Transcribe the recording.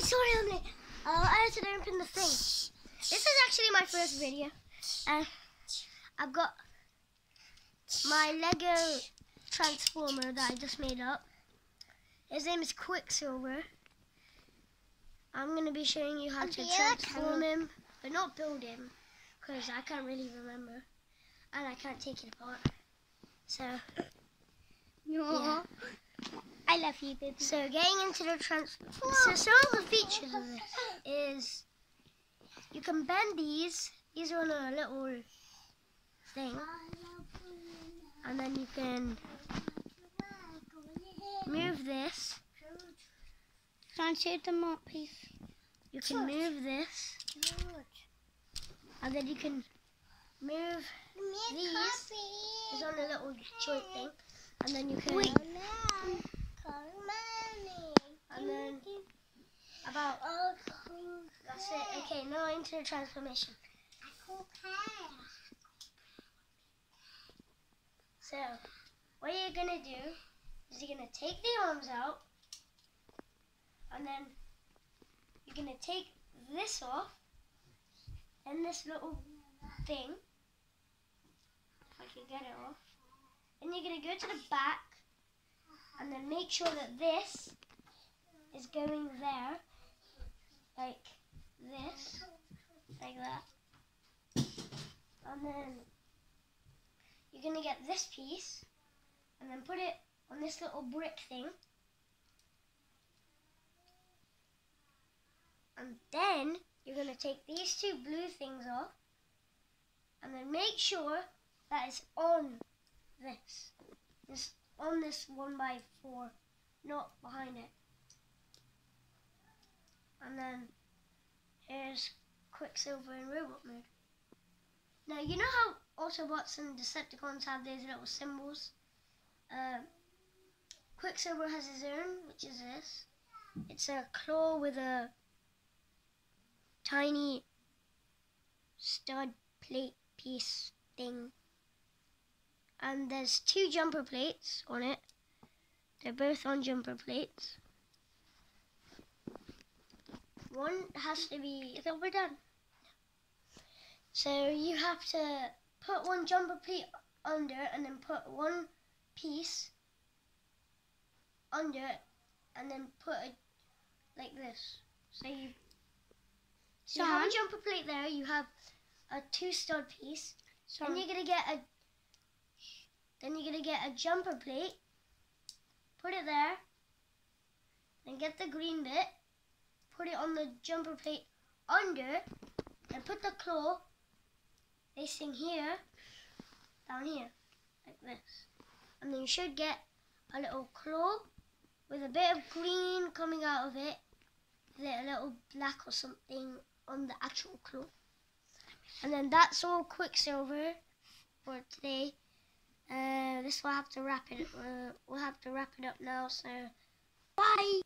guys, sorry I'm late. Uh, I had to open the thing. This is actually my first video. Uh, I've got my Lego Transformer that I just made up. His name is Quicksilver. I'm going to be showing you how to transform him, but not build him, because I can't really remember, and I can't take it apart. So, yeah. I love you, baby. So getting into the trans, so some of the features of this is you can bend these. These are on a little thing, and then you can move this. Try and shoot them up, please. You can move this, and then you can move these. It's on a little joint thing, and then you can. And then about that's it. Okay, now into the transformation. So what you're gonna do is you're gonna take the arms out and then you're gonna take this off and this little thing. If I can get it off. And you're gonna go to the back and then make sure that this is going there like this like that. And then you're gonna get this piece and then put it on this little brick thing. And then you're gonna take these two blue things off and then make sure that it's on this this on this one by four, not behind it. And then here's Quicksilver in robot mode. Now you know how Autobots and Decepticons have these little symbols? Uh, Quicksilver has his own, which is this. It's a claw with a tiny stud plate piece thing and there's two jumper plates on it. They're both on jumper plates. One has to be, I think we're done. So you have to put one jumper plate under and then put one piece under it and then put it like this. So you, so you have a jumper plate there, you have a two stud piece, so and you're going to get a then you're going to get a jumper plate, put it there, then get the green bit, put it on the jumper plate under, and put the claw facing here, down here, like this. And then you should get a little claw with a bit of green coming out of it, with a little black or something on the actual claw. And then that's all Quicksilver for today. This will have to wrap it. Uh, we'll have to wrap it up now. So, bye.